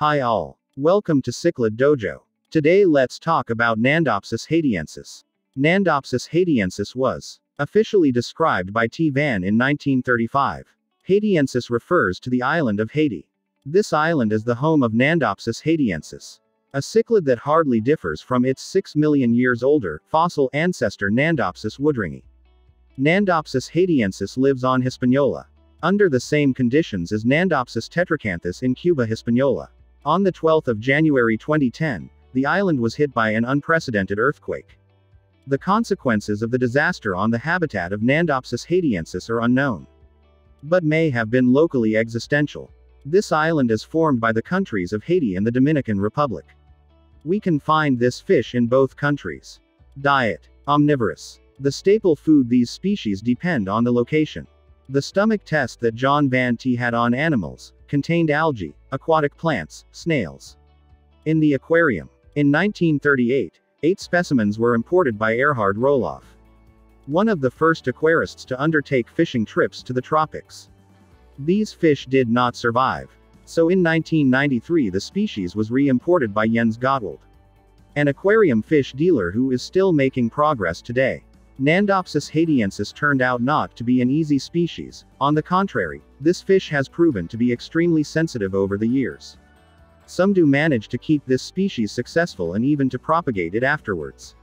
Hi all. Welcome to Cichlid Dojo. Today let's talk about Nandopsis haitiensis. Nandopsis haitiensis was officially described by Tee-Van in 1935. Haitiensis refers to the island of Haiti. This island is the home of Nandopsis haitiensis, a cichlid that hardly differs from its 6 million years older fossil ancestor Nandopsis woodringi. Nandopsis haitiensis lives on Hispaniola, under the same conditions as Nandopsis tetracanthus in Cuba Hispaniola. On the 12th of January 2010, the island was hit by an unprecedented earthquake. The consequences of the disaster on the habitat of Nandopsis haitiensis are unknown. But may have been locally existential. This island is formed by the countries of Haiti and the Dominican Republic. We can find this fish in both countries. Diet. Omnivorous. The staple food these species depend on the location. The stomach test that John Van T had on animals contained algae, aquatic plants, snails. In the aquarium. In 1938, eight specimens were imported by Erhard Roloff. One of the first aquarists to undertake fishing trips to the tropics. These fish did not survive. So in 1993 the species was re-imported by Jens Gottwald. An aquarium fish dealer who is still making progress today. Nandopsis haitiensis turned out not to be an easy species, on the contrary, this fish has proven to be extremely sensitive over the years. Some do manage to keep this species successful and even to propagate it afterwards.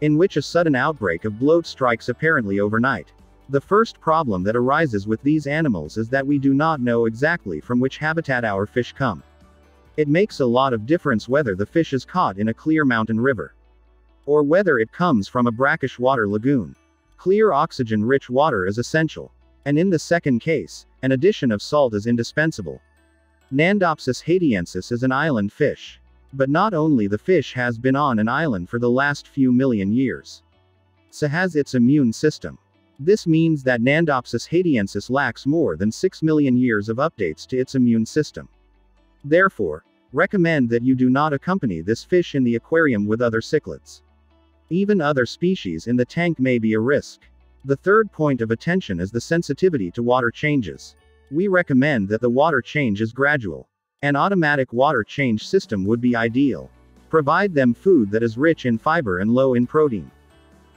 In which a sudden outbreak of bloat strikes apparently overnight. The first problem that arises with these animals is that we do not know exactly from which habitat our fish come. It makes a lot of difference whether the fish is caught in a clear mountain river or whether it comes from a brackish water lagoon. Clear oxygen-rich water is essential. And in the second case, an addition of salt is indispensable. Nandopsis haitiensis is an island fish. But not only the fish has been on an island for the last few million years. So has its immune system. This means that Nandopsis haitiensis lacks more than 6 million years of updates to its immune system. Therefore, recommend that you do not accompany this fish in the aquarium with other cichlids. Even other species in the tank may be a risk. The third point of attention is the sensitivity to water changes. We recommend that the water change is gradual. An automatic water change system would be ideal. Provide them food that is rich in fiber and low in protein.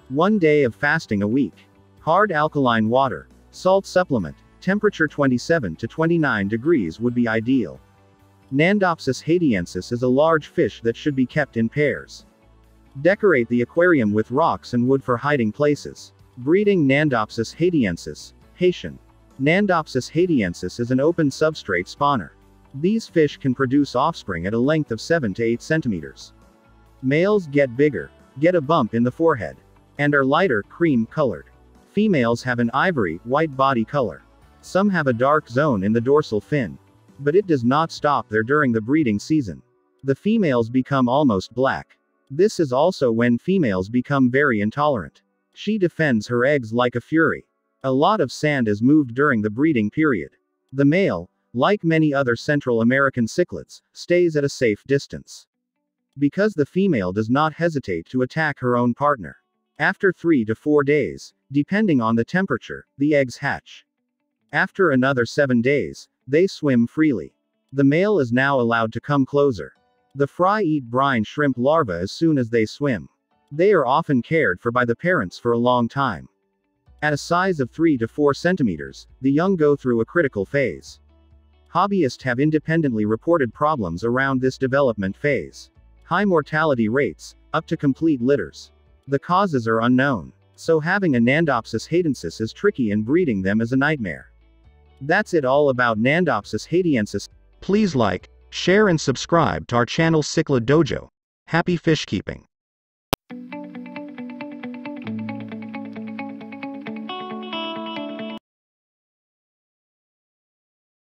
One day of fasting a week. Hard alkaline water. Salt supplement. Temperature 27 to 29 degrees would be ideal. Nandopsis haitiensis is a large fish that should be kept in pairs. Decorate the aquarium with rocks and wood for hiding places. Breeding Nandopsis haitiensis, Haitian. Nandopsis haitiensis is an open substrate spawner. These fish can produce offspring at a length of 7 to 8 centimeters. Males get bigger, get a bump in the forehead, and are lighter, cream colored. Females have an ivory, white body color. Some have a dark zone in the dorsal fin. But it does not stop there during the breeding season. The females become almost black. This is also when females become very intolerant. She defends her eggs like a fury. A lot of sand is moved during the breeding period. The male, like many other Central American cichlids, stays at a safe distance. Because the female does not hesitate to attack her own partner. After 3 to 4 days, depending on the temperature, the eggs hatch. After another 7 days, they swim freely. The male is now allowed to come closer. The fry eat brine shrimp larvae as soon as they swim. They are often cared for by the parents for a long time. At a size of 3 to 4 centimeters, the young go through a critical phase. Hobbyists have independently reported problems around this development phase. High mortality rates, up to complete litters. The causes are unknown. So having a Nandopsis haitiensis is tricky and breeding them is a nightmare. That's it all about Nandopsis haitiensis. Please like, Share and subscribe to our channel Cichlid Dojo. Happy fish keeping.